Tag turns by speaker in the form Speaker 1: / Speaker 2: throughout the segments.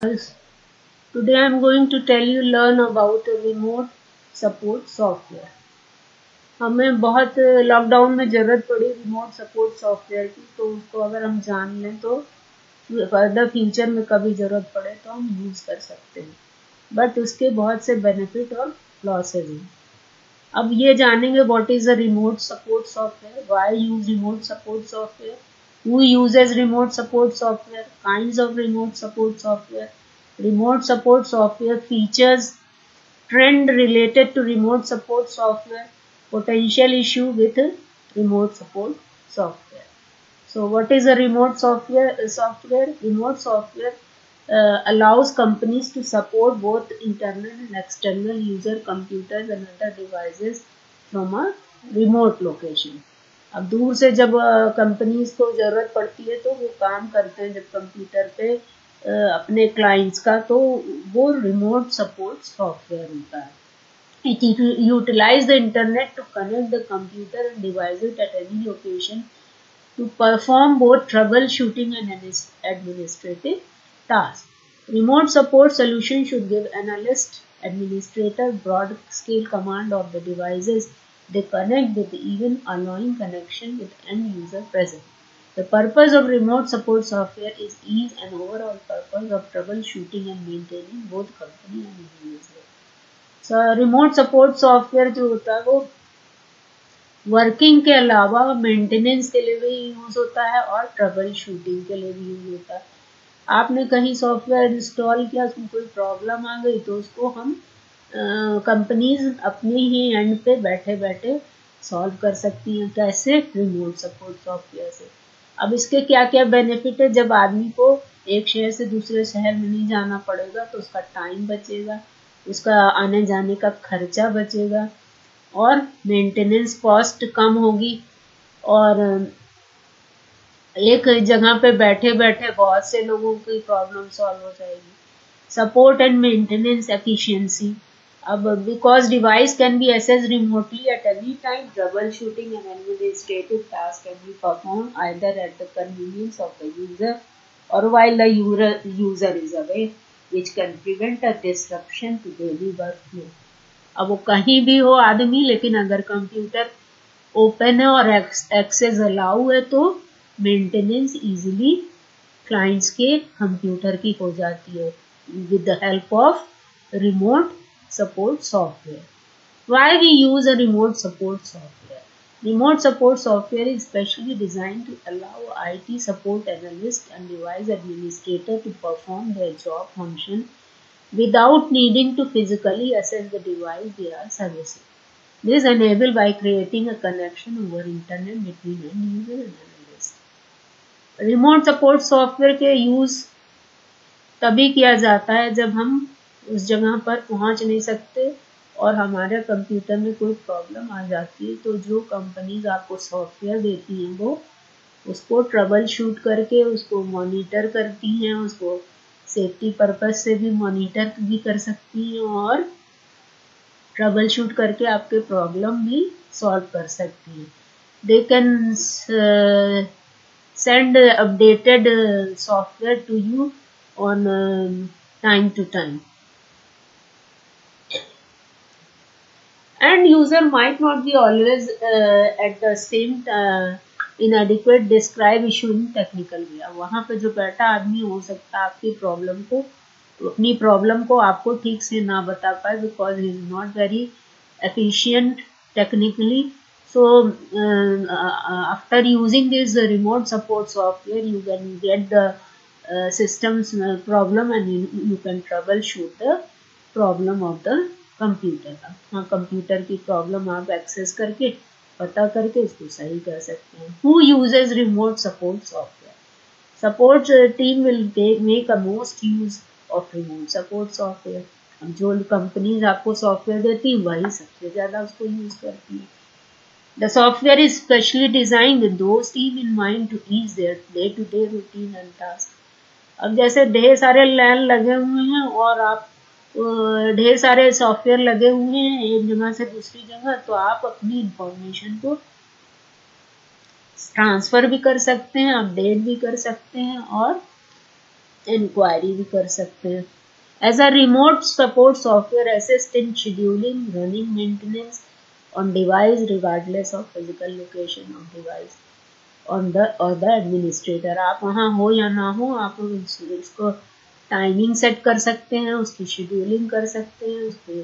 Speaker 1: Today I am going to tell you learn about remote support software. हमें बहुत lockdown में ज़रूरत पड़ी रिमोट सपोर्ट सॉफ्टवेयर की तो उसको अगर हम जान लें तो फर्दर फ्यूचर में कभी ज़रूरत पड़े तो हम यूज़ कर सकते हैं। बट उसके बहुत से बेनिफिट और लॉसेज हैं। अब ये जानेंगे what is a remote support software why use remote support software who uses remote support software, kinds of remote support software, remote support software features, trend related to remote support software, potential issue with remote support software. So what is a remote software? Software Remote software uh, allows companies to support both internal and external user computers and other devices from a remote location. अब दूर से जब companies को ज़रूरत पड़ती है तो वो काम करते हैं जब कंप्यूटर पे अपने क्लाइंट्स का तो वो रिमोट सपोर्ट सॉफ्टवेयर होता है। It utilise the internet to connect the computer and device at any location to perform both trouble and administrative task remote support solution should give analyst administrator broad scale command of the devices they connect with even allowing connection with end user present. The purpose of remote support software is ease and overall purpose of troubleshooting and maintaining both company and individual. So remote support software जो होता है वो working के अलावा maintenance के लिए भी use होता है और ट्रबल शूटिंग के लिए भी यूज़ होता है आपने कहीं सॉफ्टवेयर इंस्टॉल किया उसमें कोई प्रॉब्लम आ गई तो उसको हम कंपनीज़ अपने ही एंड पे बैठे बैठे सॉल्व कर सकती हैं कैसे रिमोट सपोर्ट सॉफ्टवेयर से। अब इसके क्या क्या बेनिफिट है? जब आदमी को एक शहर से दूसरे शहर में नहीं जाना पड़ेगा तो उसका टाइम बचेगा, उसका आने जाने का खर्चा बचेगा और मेंटेनेंस कॉस्ट कम होगी और एक जगह पे बैठे बैठे बहुत से लोगों की प्रॉब्लम सॉल्व हो जाएगी। सपोर्ट एंड मेंटेनेंस एफिशिएंसी अब because device can be access remotely at any time trouble and administrative task can be perform either at the convenience of the user और while the user is away which can prevent a disruption to daily work flow अब वो कहीं भी हो आदमी, लेकिन अगर computer open है और एक्सेस अलाउ है तो मेंटेनेंस इजीली क्लाइंट्स के कंप्यूटर की हो जाती है with the help of remote support software. Why we use a remote support software? Remote support software is specially designed to allow IT support analyst and device administrator to perform their job function without needing to physically access the device they are servicing. This is enabled by creating a connection over internet between end user and analyst. Remote support software के use तभी किया जाता है जब हम उस जगह पर पहुँच नहीं सकते और हमारे कंप्यूटर में कोई प्रॉब्लम आ जाती है तो जो कंपनीज़ आपको सॉफ्टवेयर देती हैं, वो उसको ट्रबल शूट करके, उसको मॉनिटर करती हैं, उसको सेफ्टी पर्पज से भी मॉनिटर भी कर सकती हैं और ट्रबल शूट करके आपके प्रॉब्लम भी सॉल्व कर सकती हैं। They can send updated software to you on time to time and user might not be always uh, at the same uh, inadequate describe issue in technical way वहाँ पे जो बैठा आदमी हो सकता है आपकी प्रॉब्लम को अपनी प्रॉब्लम को आपको ठीक से ना बता पाए ही very efficient technically so uh, after using this uh, remote support software you can get the uh, systems uh, problem and you, you can troubleshoot the problem of the computer का। हाँ computer की problem आप access करके, पता करके उसको सही कर सकते हैं। Who uses remote support software support team will make a most use of remote support software अब जो कंपनीज़ आपको सॉफ्टवेयर देती है, वही सबसे ज़्यादा उसको यूज़ करती है। The software is specially design in mind to ease their day to day routine and task अब जैसे ढेर सारे लैन लगे हुए हैं और आप ढेर सारे सॉफ्टवेयर लगे हुए हैं एक जगह से दूसरी जगह तो आप अपनी इंफॉर्मेशन को ट्रांसफ़र भी कर सकते हैं अपडेट भी कर सकते हैं और इंक्वायरी भी कर सकते हैं। As a remote support software assist in scheduling running maintenance on device regardless of physical location of device on the administrator आप वहाँ हो या ना हो, आप उसको टाइमिंग सेट कर सकते हैं, उसकी शेड्यूलिंग कर सकते हैं, उसके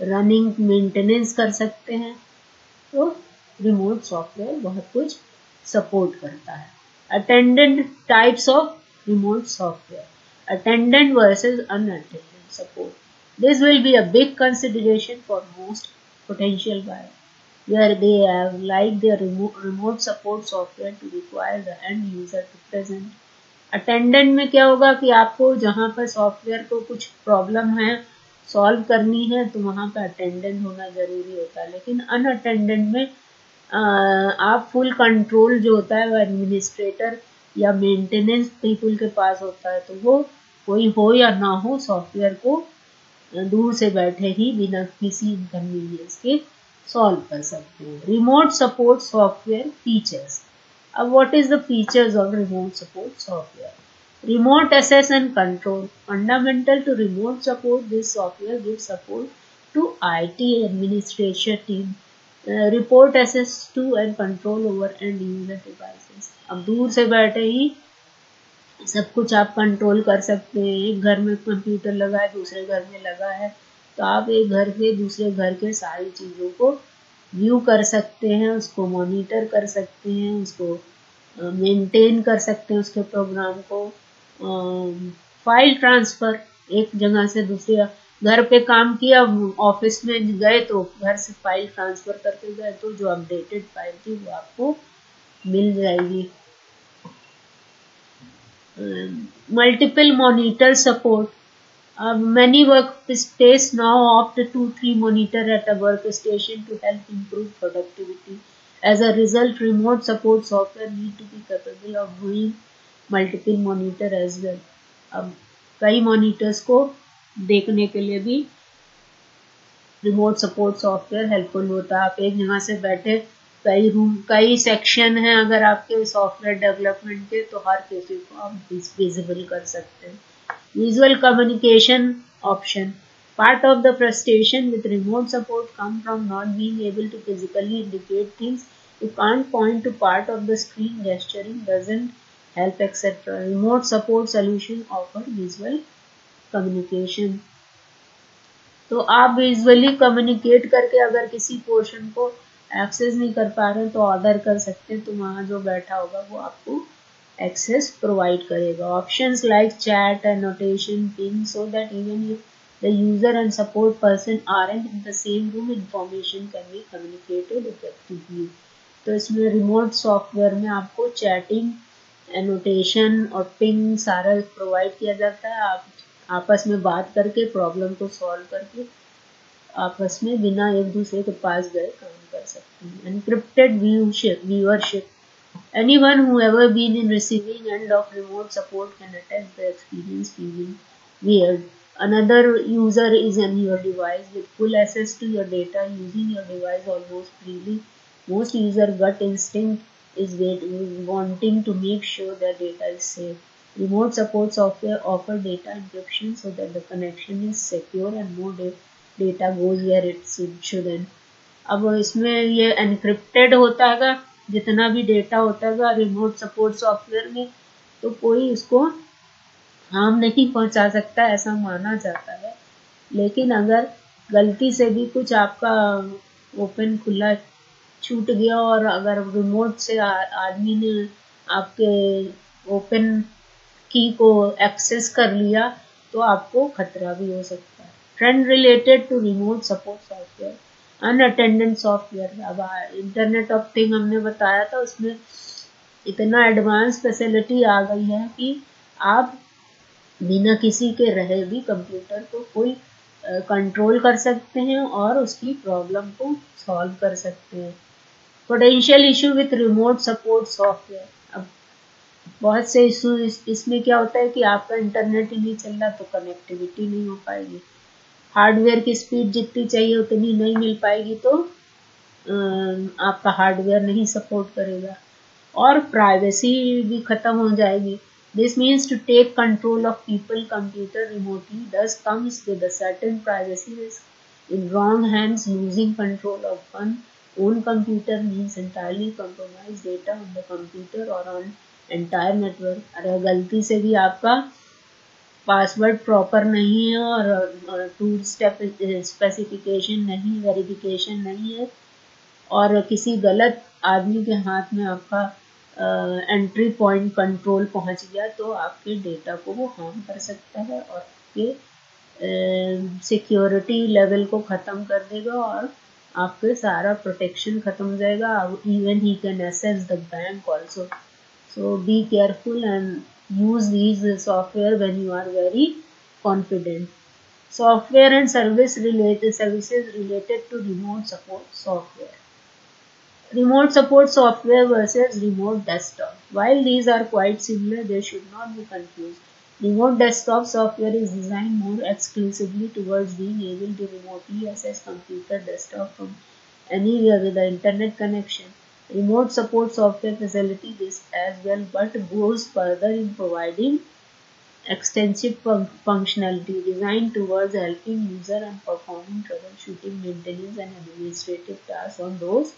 Speaker 1: रनिंग मेंटेनेंस कर सकते हैं। तो रिमोट सॉफ्टवेयर बहुत कुछ सपोर्ट करता है। Attendant types of remote software attendant versus unattendant support this will be a big consideration for most potential buyer they have like their remote support software to require the end user to present attendant में क्या होगा कि आपको जहाँ पर software को कुछ problem है सॉल्व करनी है तो वहाँ पर अटेंडेंट होना ज़रूरी होता है। लेकिन अनअटेंडेंट में आप फुल कंट्रोल जो होता है वो एडमिनिस्ट्रेटर या मेंटेनेंस पीपल के पास होता है। तो वो कोई हो या ना हो सॉफ्टवेयर को दूर से बैठे ही बिना किसी इनकन्वीनियंस के सॉल्व कर सकते हैं। रिमोट सपोर्ट सॉफ्टवेयर फीचर्स अब what is the features of remote support software remote access and control fundamental to remote support this software give support to IT administration team report access to and control over end user devices अब दूर से बैठे ही सब कुछ आप control कर सकते हैं। एक घर में कंप्यूटर लगा है, दूसरे घर में लगा है तो आप एक घर के, दूसरे घर के सारी चीज़ों को व्यू कर सकते हैं, उसको मॉनिटर कर सकते हैं, उसको मेंटेन कर सकते हैं उसके प्रोग्राम को फ़ाइल ट्रांसफ़र एक जगह से दूसरी, घर पे काम किया ऑफ़िस में गए तो घर से फ़ाइल ट्रांसफ़र करके गए तो जो अपडेटेड फ़ाइल थी वो आपको मिल जाएगी multiple monitor support. Uh, many workspace now opt to three monitor at a workstation to help improve productivity. As a result, remote support software need to be capable of doing multiple monitor as well. अब कई monitors को देखने के लिए भी remote support software helpful होता है आप एक जगह से बैठे कई रूम कई सेक्शन हैं अगर आपके सॉफ्टवेयर डेवलपमेंट के तो हर किसी को आप विजिबल कर सकते हैं visual communication option part of the frustration with remote support come from not being able to physically indicate things you can't point to part of the screen gesturing doesn't help etc remote support solution offer visual communication. तो आप visually communicate करके अगर किसी portion को access नहीं कर पा रहे तो ऑर्डर कर सकते हैं। तो वहाँ जो बैठा होगा, वो आपको एक्सेस प्रोवाइड करेगा options like chat notation pin so that even if the user and support person are in the same room information can be communicated effectively तो इसमें रिमोट सॉफ्टवेयर में आपको चैटिंग एनोटेशन और पिंग सारा provide किया जाता है। आप आपस में बात करके प्रॉब्लम को सॉल्व करके आपस में बिना एक दूसरे के पास गए काम कर सकते हैं। Viewship viewership anyone who ever been in receiving end of remote support can attest the experience feeling weird another user is on your device with full access to your data using your device almost freely most user gut instinct is wanting to make sure their data is safe remote support software offer data encryption so that the connection is secure and no data goes where it shouldn't अब इसमें ये encrypted होता है जितना भी data होता है remote support software में तो कोई उसको हार्म नहीं पहुँचा सकता, ऐसा माना जाता है। लेकिन अगर गलती से भी कुछ आपका ओपन खुला, छूट गया और अगर रिमोट से आदमी ने आपके ओपन की को एक्सेस कर लिया तो आपको खतरा भी हो सकता है। Trend related to remote support software unattended software अब इंटरनेट ऑफ़ थिंग हमने बताया था उसमें इतना एडवांस फैसिलिटी आ गई है कि आप बिना किसी के रहे भी कंप्यूटर को कोई कंट्रोल कर सकते हैं और उसकी प्रॉब्लम को सॉल्व कर सकते हैं। Potential issue with remote support software अब बहुत से इशू इस, इसमें क्या होता है कि आपका इंटरनेट ही नहीं चल रहा तो कनेक्टिविटी नहीं हो पाएगी। हार्डवेयर की स्पीड जितनी चाहिए उतनी नहीं मिल पाएगी तो आपका हार्डवेयर नहीं सपोर्ट करेगा। और प्राइवेसी भी खत्म हो जाएगी। This means to take control of people computer remotely this comes with certain privacy in wrong hands losing control of one own computer means entirely compromise data on the computer और on entire network अरे गलती से भी आपका password proper नहीं है और two step specification नहीं वेरिफिकेशन नहीं है। और किसी गलत आदमी के हाथ में आपका एंट्री पॉइंट कंट्रोल पहुँच गया तो आपके डेटा को वो हार्म कर सकता है और आपके सिक्योरिटी लेवल को ख़त्म कर देगा और आपके सारा प्रोटेक्शन ख़त्म हो जाएगा। Even he can access the bank also so be careful and use these software when you are very confident. Software and service related services related to remote support software. Remote support software versus remote desktop. While these are quite similar they should not be confused. Remote desktop software is designed more exclusively towards being able to remotely access computer desktop from anywhere with the internet connection Remote support software facility this as well but goes further in providing extensive fun functionality designed towards helping user and performing troubleshooting, maintenance and administrative tasks on those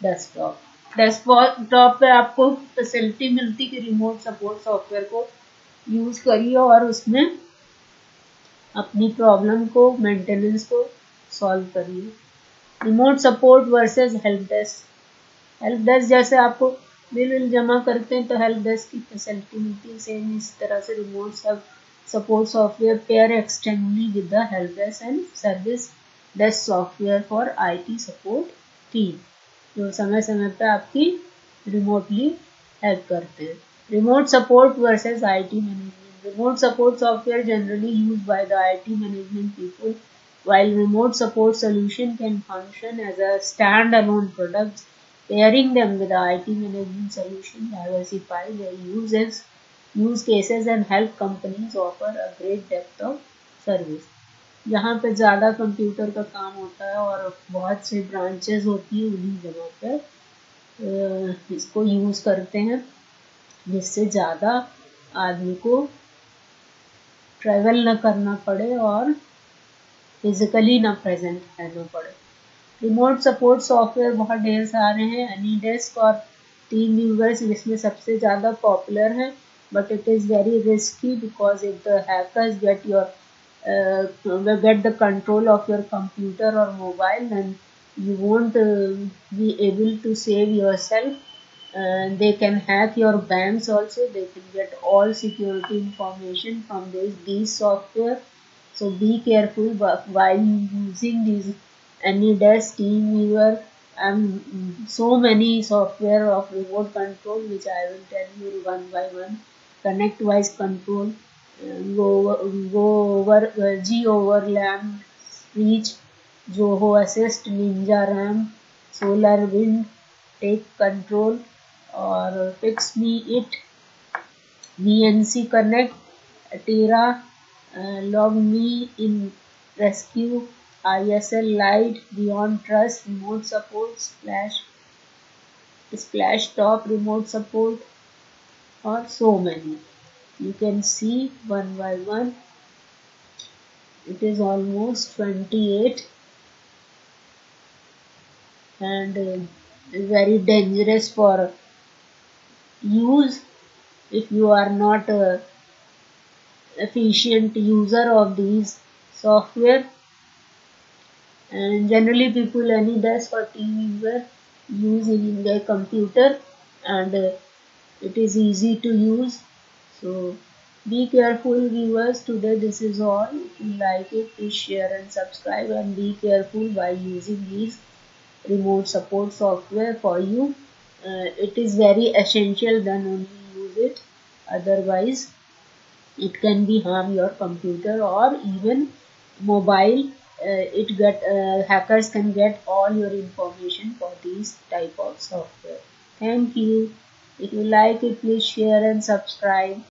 Speaker 1: desktop. Desktop पे आपको facility मिलती कि remote support software को use करिए और उसमें अपनी problem को मेंटेनेंस को सॉल्व करिए remote support versus help desk help desk जैसे आपको बिल विल जमा करते हैं तो हेल्प डेस्क की फैसिलिटी मिलती है सेम इस तरह से रिमोट सब support software pair extendedly with the help desk and service desk software for IT support team जो समय समय पर आपकी रिमोटली हेल्प करते हैं। Remote support versus IT management remote support software generally use by the IT management people while remote support solution can function as a stand-alone product Pairing them with the IT management solution diversify their uses, use cases and help companies offer a great depth of service. जहाँ पे ज़्यादा computer का काम होता है और बहुत से ब्रांचेस होती है उन्हीं जगह पे इसको यूज़ करते हैं जिससे ज़्यादा आदमी को ट्रेवल न करना पड़े और फिजिकली ना प्रेजेंट रहना पड़े रिमोट सपोर्ट सॉफ्टवेयर बहुत ढेर सारे हैं एनी डेस्क और टीम व्यूवर्स इसमें सबसे ज़्यादा पॉपुलर है but it is very risky because if the hackers get your get the control of your computer और mobile and you won't be able to save yourself they can hack your bank also they can get all security information from this these software so be careful while using these AnyDesk, TeamViewer, and so many software of remote control which I will tell you one by one. ConnectWise control, uh, go, go over uh, G over LAM, Reach, Zoho Assist, Ninja RAM, Solar Wind, Take Control, or Fix Me It, VNC Connect, Terra, uh, Log Me in Rescue, ISL Lite, Beyond Trust, remote support, Splash, Splash Top remote support, or so many. You can see one by one. It is almost 28 and uh, very dangerous for use if you are not a efficient user of these software and generally people any desk or TV were use in their computer and uh, it is easy to use. So be careful viewers. Today this is all. If you like it please share and subscribe and be careful by using these remote support software for you. Uh, it is very essential then only use it. Otherwise it can be harm your computer or even mobile it get uh, hackers can get all your information for these type of software. Thank you. If you like it please share and subscribe